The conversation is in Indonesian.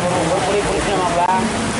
berkulit-kulitnya mah bang